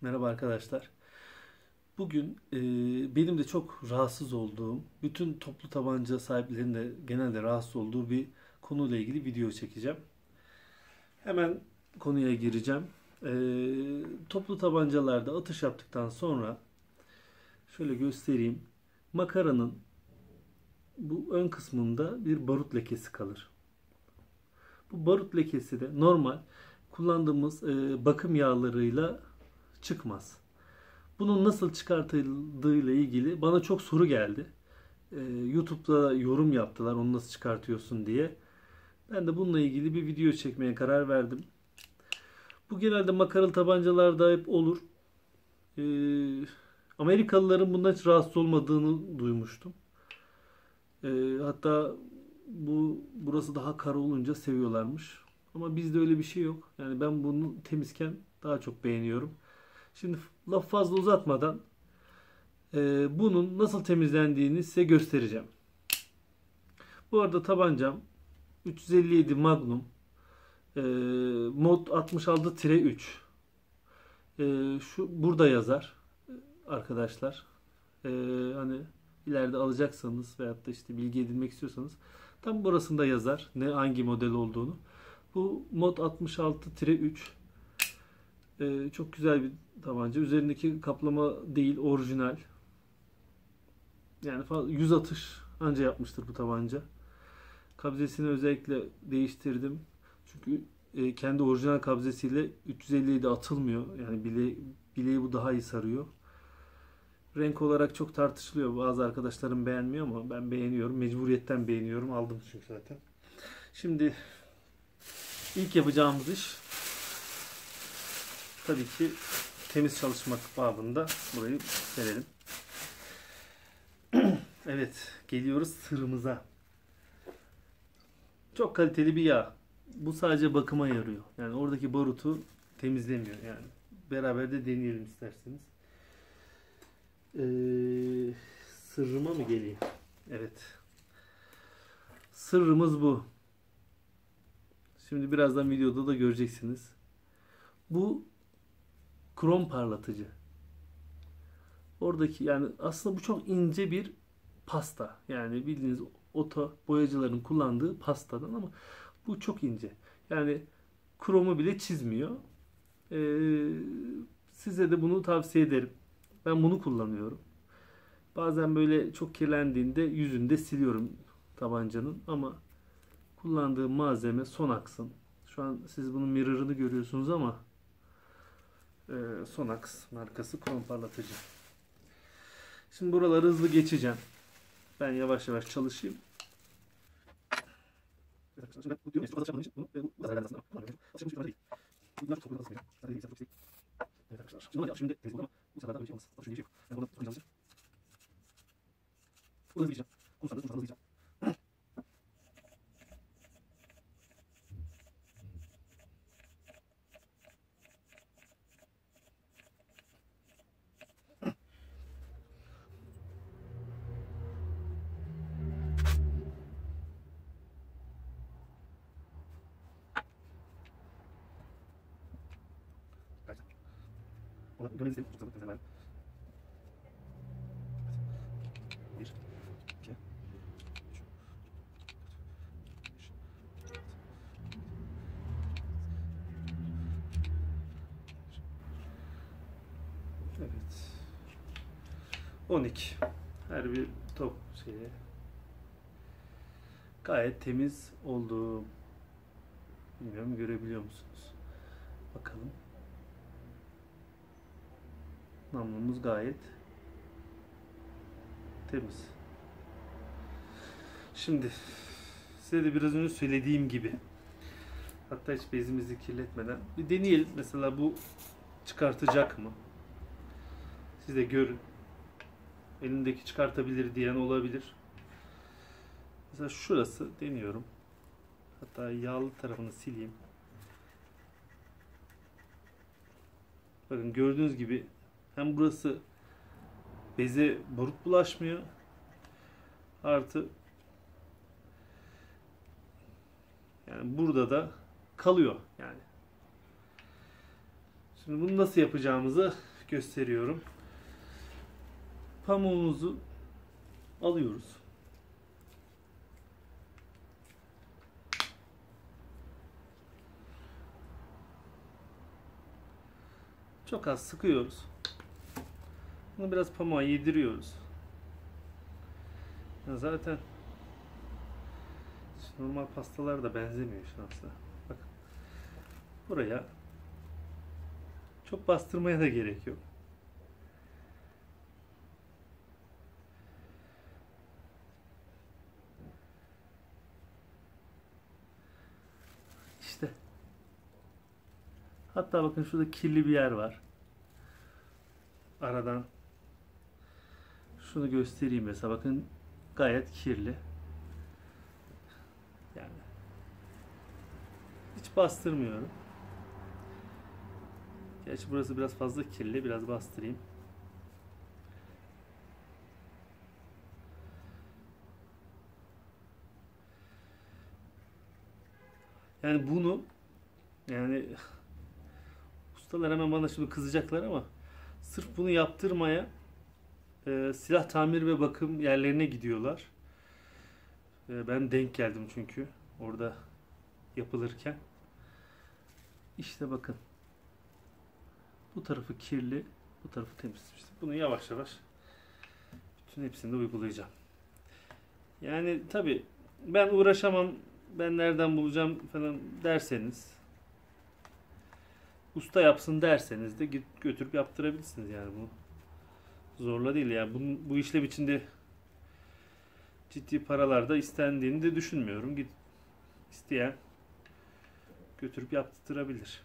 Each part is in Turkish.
Merhaba arkadaşlar. Bugün e, benim de çok rahatsız olduğum, bütün toplu tabanca sahiplerinin de genelde rahatsız olduğu bir konuyla ilgili video çekeceğim. Hemen konuya gireceğim. E, toplu tabancalarda atış yaptıktan sonra şöyle göstereyim. Makaranın bu ön kısmında bir barut lekesi kalır. Bu barut lekesi de normal kullandığımız e, bakım yağlarıyla çıkmaz. Bunun nasıl çıkartıldığıyla ilgili bana çok soru geldi. Ee, YouTube'da yorum yaptılar onu nasıl çıkartıyorsun diye. Ben de bununla ilgili bir video çekmeye karar verdim. Bu genelde makaralı tabancalarda hep olur. Ee, Amerikalıların bundan hiç rahatsız olmadığını duymuştum. Ee, hatta bu burası daha kara olunca seviyorlarmış. Ama bizde öyle bir şey yok. Yani ben bunu temizken daha çok beğeniyorum. Şimdi laf fazla uzatmadan e, bunun nasıl temizlendiğini size göstereceğim. Bu arada tabancam 357 Magnum e, mod 66-3 e, şu burada yazar arkadaşlar. E, hani ileride alacaksanız veyahut da işte bilgi edinmek istiyorsanız tam burasında yazar ne hangi model olduğunu. Bu mod 66-3 ee, çok güzel bir tabanca. Üzerindeki kaplama değil, orijinal. Yani fazla, yüz atış anca yapmıştır bu tabanca. Kabzesini özellikle değiştirdim. Çünkü e, kendi orijinal kabzesiyle 357 atılmıyor. Yani bile, bileği bu daha iyi sarıyor. Renk olarak çok tartışılıyor. Bazı arkadaşlarım beğenmiyor ama ben beğeniyorum. Mecburiyetten beğeniyorum. Aldım çünkü zaten. Şimdi ilk yapacağımız iş tabii ki temiz çalışmak babında burayı verelim. evet, geliyoruz sırrımıza. Çok kaliteli bir yağ. Bu sadece bakıma yarıyor. Yani oradaki barutu temizlemiyor yani. Beraber de deneyelim isterseniz. Ee, sırrıma mı geleyim? Evet. Sırrımız bu. Şimdi birazdan videoda da göreceksiniz. Bu krom parlatıcı. Oradaki yani aslında bu çok ince bir pasta. Yani bildiğiniz oto boyacıların kullandığı pastadan ama bu çok ince. Yani kromu bile çizmiyor. Ee, size de bunu tavsiye ederim. Ben bunu kullanıyorum. Bazen böyle çok kirlendiğinde yüzünde siliyorum tabancanın ama kullandığım malzeme son aksın. Şu an siz bunun mirror'ını görüyorsunuz ama e, Sonax markası krom parlatıcı. Şimdi buraları hızlı geçeceğim. Ben yavaş yavaş çalışayım. Şimdi bu sefer daha bir şey olmaz. Şöyle bir şey yok. Yani burada tutmayacağız. Burada hızlı geçeceğim. Konusunda hızlı geçeceğim. Ona görmenizi istedim. Çok temizlemedim. Bir, iki, üç, beş, Evet. 12. Her bir top şeyi gayet temiz oldu. Bilmiyorum görebiliyor musunuz? Bakalım. Namlumuz gayet temiz. Şimdi size de biraz önce söylediğim gibi hatta hiç bezimizi kirletmeden bir deneyelim. Mesela bu çıkartacak mı? Siz de görün. Elindeki çıkartabilir diyen olabilir. Mesela şurası deniyorum. Hatta yağlı tarafını sileyim. Bakın gördüğünüz gibi hem burası beze barut bulaşmıyor. Artı yani burada da kalıyor yani. Şimdi bunu nasıl yapacağımızı gösteriyorum. Pamuğumuzu alıyoruz. Çok az sıkıyoruz. Bunu biraz pamuğa yediriyoruz. Ya zaten normal pastalar da benzemiyor şansla. Bak buraya çok bastırmaya da gerek yok. İşte. Hatta bakın şurada kirli bir yer var. Aradan şunu göstereyim mesela bakın gayet kirli. Yani hiç bastırmıyorum. Gerçi burası biraz fazla kirli. Biraz bastırayım. Yani bunu yani ustalar hemen bana şimdi kızacaklar ama sırf bunu yaptırmaya e, silah tamir ve bakım yerlerine gidiyorlar. E, ben denk geldim çünkü orada yapılırken. İşte bakın. Bu tarafı kirli, bu tarafı temiz. İşte bunu yavaş yavaş bütün hepsini de uygulayacağım. Yani tabi ben uğraşamam, ben nereden bulacağım falan derseniz usta yapsın derseniz de git götürüp yaptırabilirsiniz yani bunu. Zorla değil yani bunun, bu işlem içinde ciddi paralar da istendiğini de düşünmüyorum. Git isteyen götürüp yaptırabilir.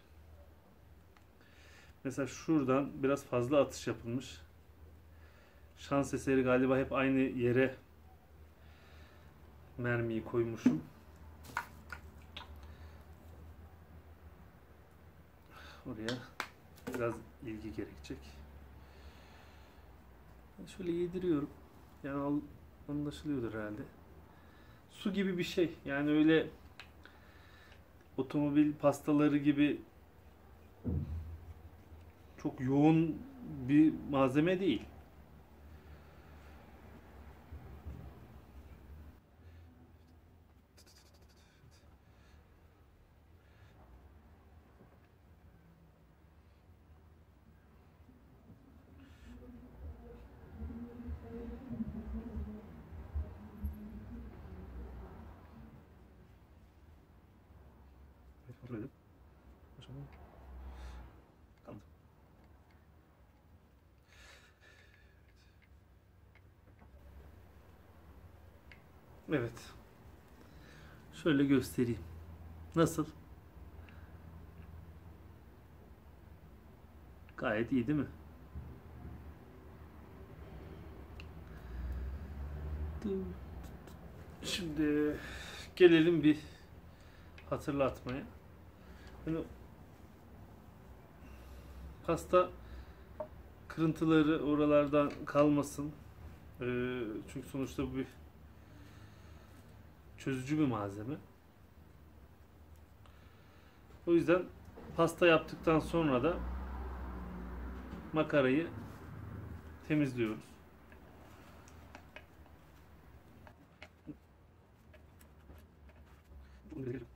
Mesela şuradan biraz fazla atış yapılmış. Şans eseri galiba hep aynı yere mermiyi koymuşum. Oraya biraz ilgi gerekecek. Şöyle yediriyorum. Yani anlaşılıyordur herhalde. Su gibi bir şey. Yani öyle otomobil pastaları gibi çok yoğun bir malzeme değil. Kaldı. Evet. Şöyle göstereyim. Nasıl? Gayet iyi değil mi? Şimdi gelelim bir hatırlatmaya. Hani pasta kırıntıları oralardan kalmasın. Ee, çünkü sonuçta bu bir çözücü bir malzeme. O yüzden pasta yaptıktan sonra da makarayı temizliyoruz. Bir.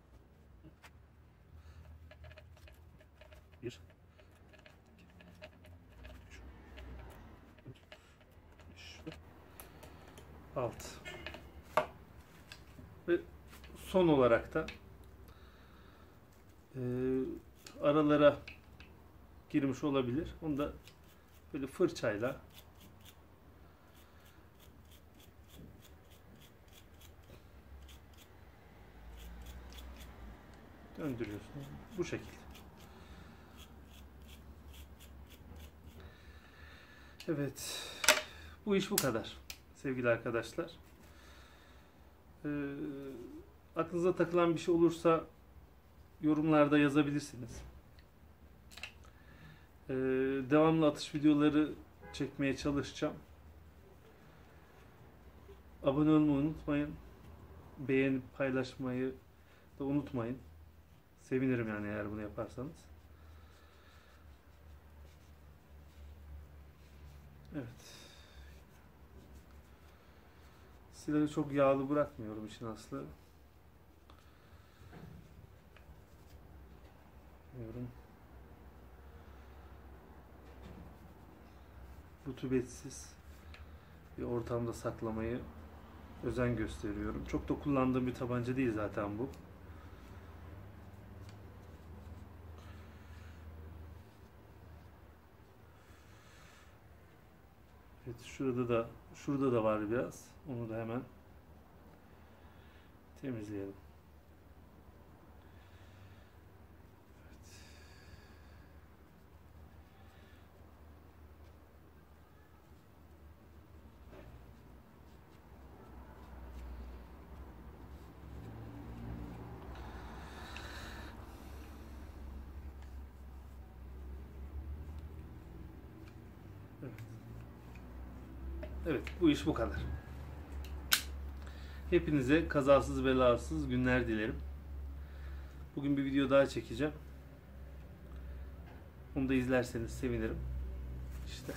Ve son olarak da e, aralara girmiş olabilir. Onu da böyle fırçayla döndürüyorsun. Bu şekilde. Evet. Bu iş bu kadar sevgili arkadaşlar. E, aklınıza takılan bir şey olursa yorumlarda yazabilirsiniz. E, devamlı atış videoları çekmeye çalışacağım. Abone olmayı unutmayın. Beğenip paylaşmayı da unutmayın. Sevinirim yani eğer bunu yaparsanız. Evet. Silahı çok yağlı bırakmıyorum işin aslı. Bilmiyorum. Rutubetsiz bir ortamda saklamayı özen gösteriyorum. Çok da kullandığım bir tabanca değil zaten bu. Evet şurada da şurada da var biraz. Onu da hemen temizleyelim. Evet. Evet. Evet, bu iş bu kadar. Hepinize kazasız belasız günler dilerim. Bugün bir video daha çekeceğim. Onu da izlerseniz sevinirim. İşte